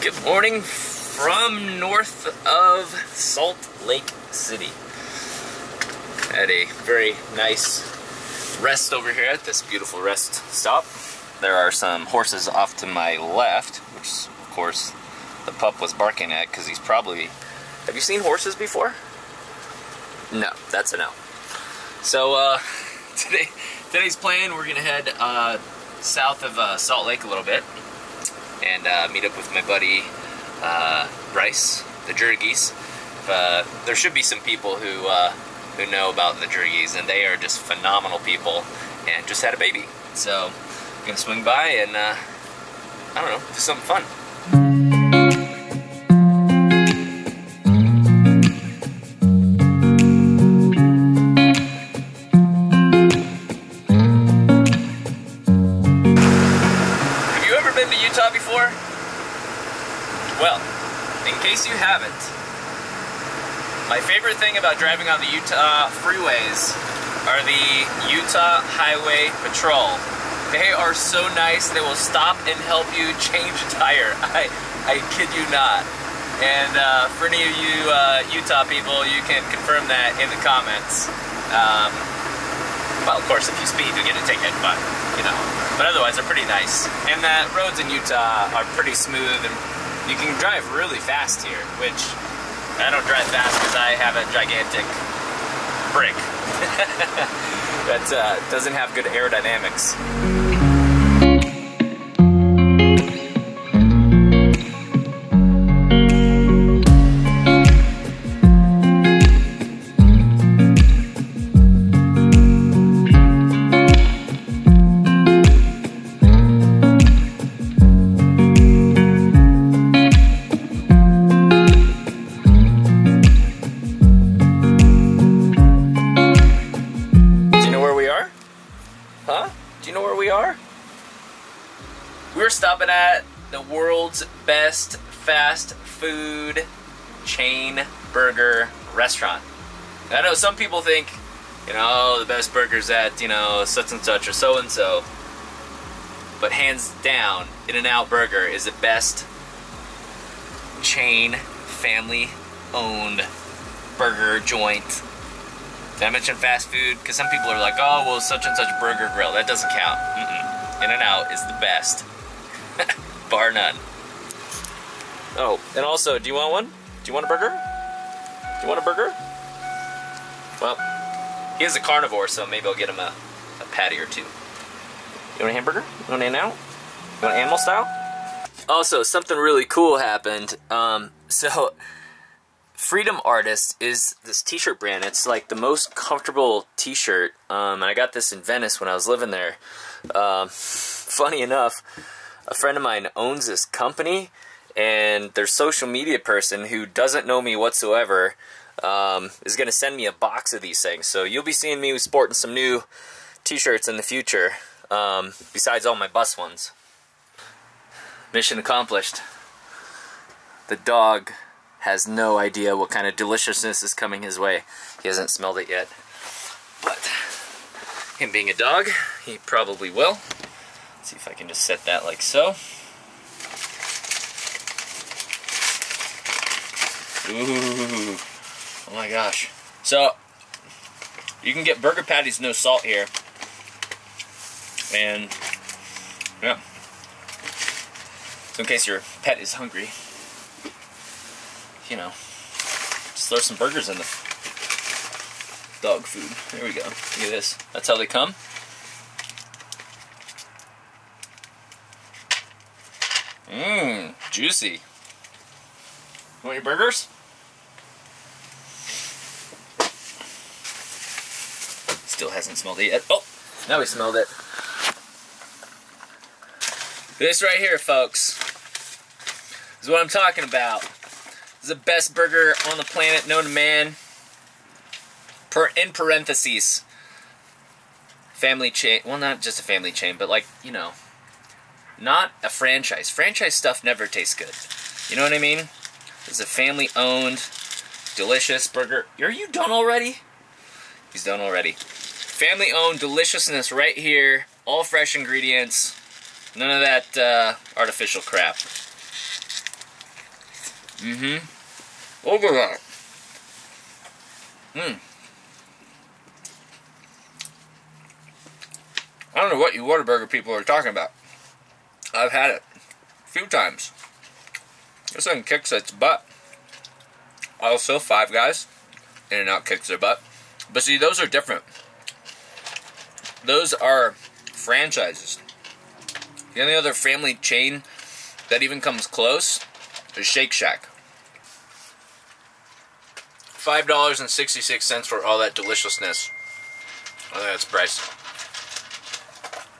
Good morning from north of Salt Lake City. Had a very nice rest over here at this beautiful rest stop. There are some horses off to my left, which of course the pup was barking at because he's probably... Have you seen horses before? No, that's a no. So uh, today, today's plan, we're gonna head uh, south of uh, Salt Lake a little bit and uh, meet up with my buddy uh, Bryce, the Jurgys. Uh, there should be some people who uh, who know about the Jurgys, and they are just phenomenal people, and just had a baby. So I'm gonna swing by and uh, I don't know, do something fun. Been to Utah before? Well, in case you haven't, my favorite thing about driving on the Utah freeways are the Utah Highway Patrol. They are so nice, they will stop and help you change a tire. I, I kid you not. And uh, for any of you uh, Utah people, you can confirm that in the comments. Um, well, of course, if you speed, you get a ticket, but, you know. But otherwise, they're pretty nice. And the roads in Utah are pretty smooth, and you can drive really fast here, which I don't drive fast because I have a gigantic brick that uh, doesn't have good aerodynamics. Fast food chain burger restaurant. I know some people think, you know, oh, the best burgers at, you know, such and such or so and so. But hands down, In N Out Burger is the best chain, family owned burger joint did I mention fast food? Because some people are like, oh, well, such and such burger grill. That doesn't count. Mm-mm. In and Out is the best. Bar none. Oh, and also, do you want one? Do you want a burger? Do you want a burger? Well, he is a carnivore, so maybe I'll get him a, a patty or two. You want a hamburger? You want an out? You want animal style? Also, something really cool happened. Um, so, Freedom Artist is this t-shirt brand. It's like the most comfortable t-shirt. Um, and I got this in Venice when I was living there. Um, funny enough, a friend of mine owns this company and their social media person who doesn't know me whatsoever um, is going to send me a box of these things. So you'll be seeing me sporting some new t-shirts in the future um, besides all my bus ones. Mission accomplished. The dog has no idea what kind of deliciousness is coming his way. He hasn't smelled it yet. But him being a dog, he probably will. Let's see if I can just set that like so. Ooh, oh my gosh. So, you can get burger patties no salt here. And, yeah. So in case your pet is hungry, you know, just throw some burgers in the dog food. There we go. Look at this. That's how they come. Mmm, juicy. Want your burgers? Still hasn't smelled it yet. Oh, now we smelled it. This right here, folks, is what I'm talking about. This is the best burger on the planet known to man. Per in parentheses, family chain. Well, not just a family chain, but like you know, not a franchise. Franchise stuff never tastes good. You know what I mean? It's a family-owned, delicious burger. Are you done already? He's done already. Family-owned deliciousness right here. All fresh ingredients. None of that uh, artificial crap. Mm-hmm. Look at that. Mmm. I don't know what you Whataburger people are talking about. I've had it a few times. This thing kicks its butt. Also, Five Guys, In and Out kicks their butt. But see, those are different. Those are franchises. The only other family chain that even comes close is Shake Shack. Five dollars and sixty-six cents for all that deliciousness. I think that's price.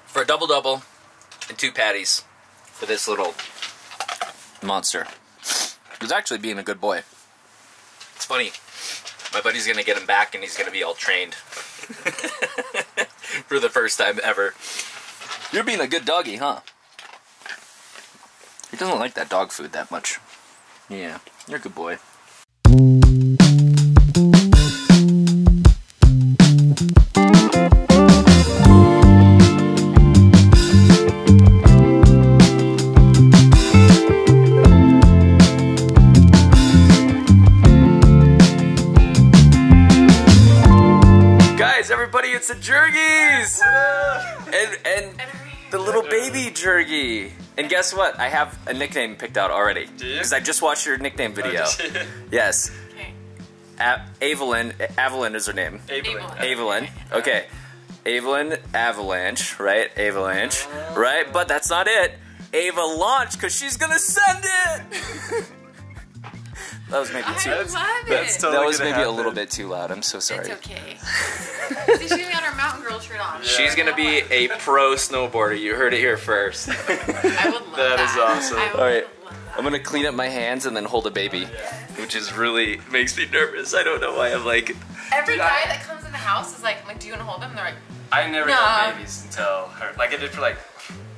For a double double and two patties for this little monster. He's actually being a good boy. It's funny. My buddy's gonna get him back and he's gonna be all trained. for the first time ever. You're being a good doggy, huh? He doesn't like that dog food that much. Yeah, you're a good boy. Guess what? I have a nickname picked out already. Do you? Because I just watched your nickname oh, video. did you? yes. Okay. A- Avalyn. Avalyn is her name. Evelyn. Avalyn. Okay. Avalyn Avalanche, right? Avalanche, oh. right? But that's not it. Ava Launch, because she's gonna send it! that was maybe I too. love it. that's totally That was gonna maybe a little bit too loud. I'm so sorry. It's okay. See, she's got her mountain girl shirt on. She's gonna be a pro snowboarder. You heard it here first. I would love That that. is awesome. All right. I'm gonna clean up my hands and then hold a baby, which is really makes me nervous. I don't know why I'm like. Every Dude, guy I- that comes in the house is like, like, do you want to hold him? They're like, I never No. got babies until her. Like I did for like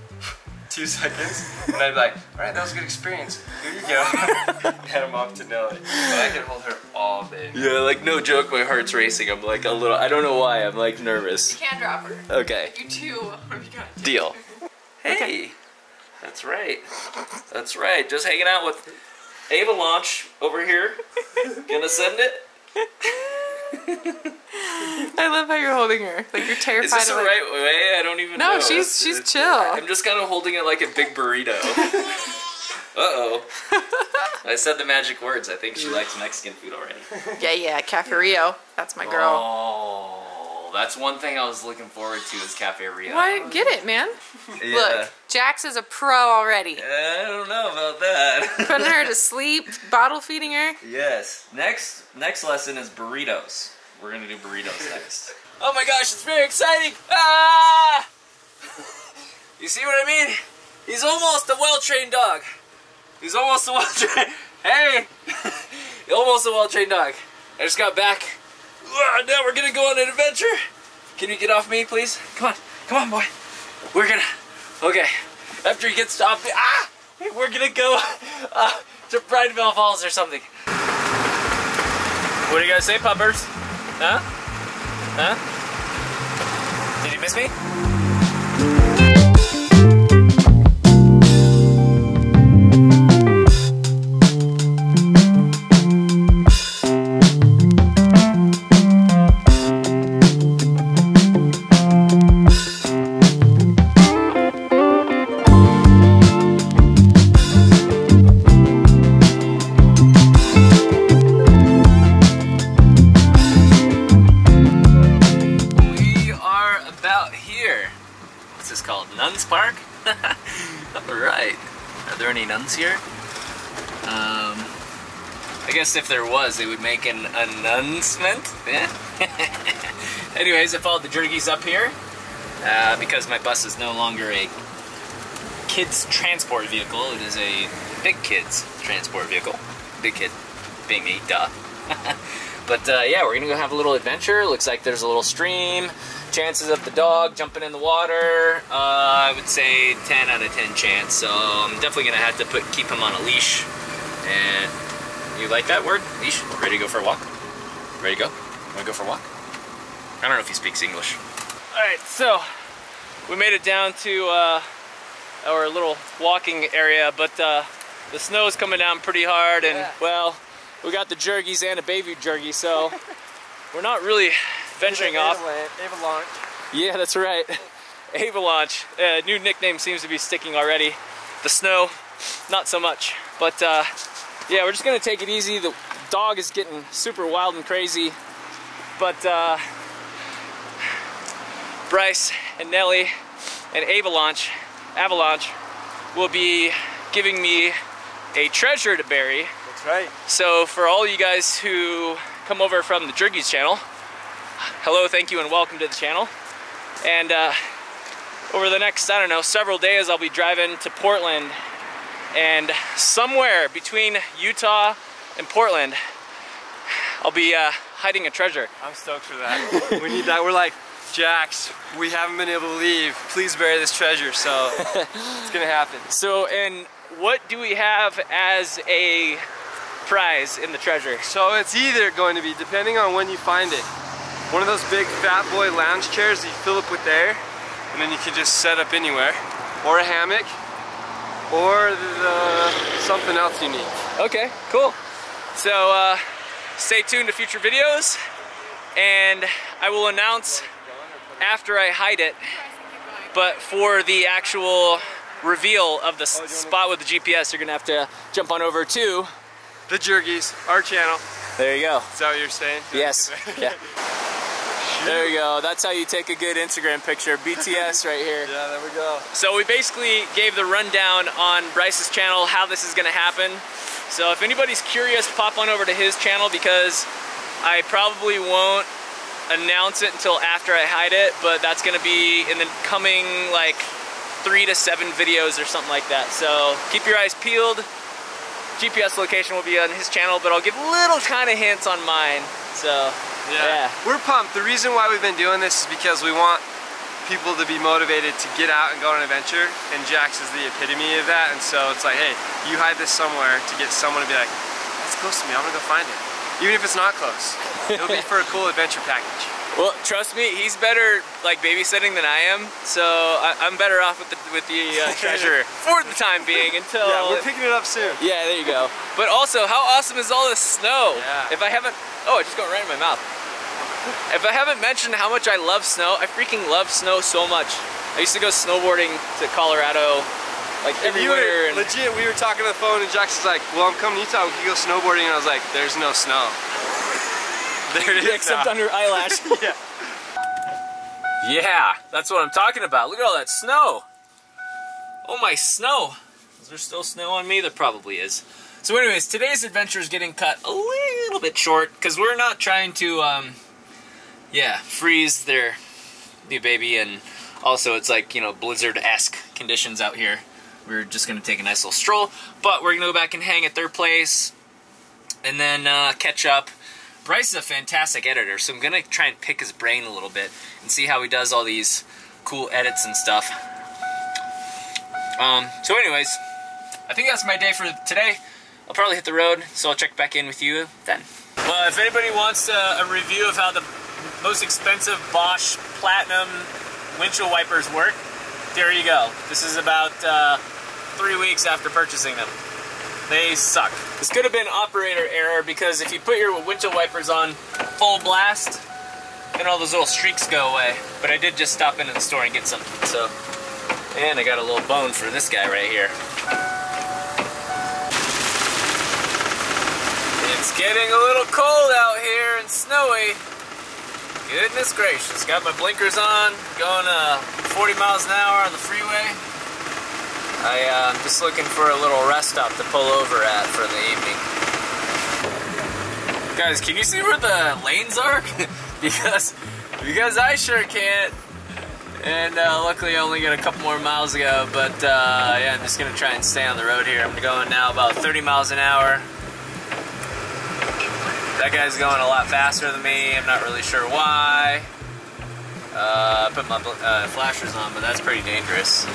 two seconds, and I'd be like, "All right, that was a good experience. Here you go." Hand them off to Nellie, but I could hold her all day. Yeah, like no joke, my heart's racing. I'm like a little. I don't know why. I'm like nervous. you can't drop her. Okay, You too. What are you gonna do? deal. Hey, that's right. That's right. Just hanging out with Ava Launch over here. Gonna send it. I love how you're holding her. Like you're terrified Is this the of right way? I don't even know. No, she's she's it's- chill. I'm just kind of holding it like a big burrito. Uh oh. I said the magic words. I think she likes Mexican food already. Yeah, yeah, Cafe Rio. That's my girl. Oh, that's one thing I was looking forward to is Cafe Rio. Why? Get it, man. Yeah. Look, Jax is a pro already. I don't know about that. Putting her to sleep, bottle feeding her. yes. Next next lesson is burritos. We're gonna do burritos next. Oh my gosh, it's very exciting! Ah! You see what I mean? He's almost a well-trained dog. He's almost a well-trained. Hey, almost a well-trained dog. I just got back. Now we're gonna go on an adventure. Can you get off me, please? Come on, come on, boy. We're gonna. Okay. After he gets off me, ah, we're gonna go uh, to Bridal Veil Falls or something. What do you guys say, puppers? Huh? Huh? Did you miss me? There was, they would make an announcement. Yeah. Anyways, I followed the Jurgys up here uh, because my bus is no longer a kids transport vehicle. It is a big kids transport vehicle. Big kid, being me, duh. But uh, yeah, we're gonna go have a little adventure. Looks like there's a little stream. Chances of the dog jumping in the water, uh, I would say 10 out of 10 chance. So I'm definitely gonna have to put keep him on a leash. And you like that word? Leash? Ready to go for a walk? Ready to go? Wanna go for a walk? I don't know if he speaks English. All right, so we made it down to uh, our little walking area, but uh, the snow is coming down pretty hard, and Yeah. well, we got the Jurgys and a baby Jurgy, so we're not really venturing off. Avalanche. Yeah, that's right. Avalanche. Uh, new nickname seems to be sticking already. The snow, not so much. But uh, yeah, we're just gonna take it easy. The dog is getting super wild and crazy. But uh, Bryce and Nellie and Avalanche, Avalanche will be giving me a treasure to bury. That's right. So for all you guys who come over from the Jurgys channel, hello, thank you, and welcome to the channel. And uh, over the next, I don't know, several days, I'll be driving to Portland. And somewhere between Utah and Portland, I'll be uh, hiding a treasure. I'm stoked for that. we need that. We're like, Jax, we haven't been able to leave. Please bury this treasure. So it's gonna happen. So, and what do we have as a prize in the treasure? So it's either going to be, depending on when you find it, one of those big fat boy lounge chairs that you fill up with air, and then you can just set up anywhere, or a hammock, or the, something else unique. Okay, cool. So uh, stay tuned to future videos, and I will announce after I hide it. But for the actual reveal of the spot with the GPS, you're gonna have to jump on over to. The Jurgys, our channel. There you go. Is that what you're saying? Yes. Yeah. There you go. That's how you take a good Instagram picture. BTS right here. Yeah, there we go. So we basically gave the rundown on Bryce's channel, how this is gonna happen. So if anybody's curious, pop on over to his channel because I probably won't announce it until after I hide it, but that's gonna be in the coming like three to seven videos or something like that. So keep your eyes peeled. GPS location will be on his channel, but I'll give little kind of hints on mine. So Yeah. We're pumped. The reason why we've been doing this is because we want people to be motivated to get out and go on an adventure, and Jax is the epitome of that. And so it's like, hey, you hide this somewhere to get someone to be like, that's close to me, I'm gonna go find it. Even if it's not close. It'll be for a cool adventure package. Well, trust me, he's better like babysitting than I am, so I, I'm better off with the with the uh, treasure for the time being until. Yeah, we're picking it up soon. Yeah, there you go. But also, how awesome is all this snow? Yeah. If I haven't, oh, it just got right in my mouth. If I haven't mentioned how much I love snow, I freaking love snow so much. I used to go snowboarding to Colorado, like every You winter, were, and legit, we were talking on the phone and was like, well, I'm coming to Utah, we could go snowboarding. And I was like, there's no snow. There it is except now. under eyelash. Yeah. Yeah, that's what I'm talking about. Look at all that snow. Oh my snow. Is there still snow on me? There probably is. So anyways, today's adventure is getting cut a little bit short because we're not trying to, um, yeah, freeze their new baby and also it's like, you know, blizzard-esque conditions out here. We're just going to take a nice little stroll, but we're going to go back and hang at their place and then uh, catch up. Bryce is a fantastic editor, so I'm gonna try and pick his brain a little bit and see how he does all these cool edits and stuff. Um, so anyways, I think that's my day for today. I'll probably hit the road, so I'll check back in with you then. Well, if anybody wants uh, a review of how the most expensive Bosch Platinum windshield wipers work, there you go. This is about uh, three weeks after purchasing them. They suck. This could have been operator error because if you put your windshield wipers on full blast, then all those little streaks go away. But I did just stop into the store and get something, so. And I got a little bone for this guy right here. It's getting a little cold out here and snowy. Goodness gracious. Got my blinkers on, going uh, 40 miles an hour on the freeway. I, uh, I'm just looking for a little rest stop to pull over at for the evening. Guys, can you see where the lanes are? because, because I sure can't. And uh, luckily I only got a couple more miles to go, but uh, yeah, I'm just gonna try and stay on the road here. I'm going now about 30 miles an hour. That guy's going a lot faster than me, I'm not really sure why. Uh, I put my uh, flashers on, but that's pretty dangerous.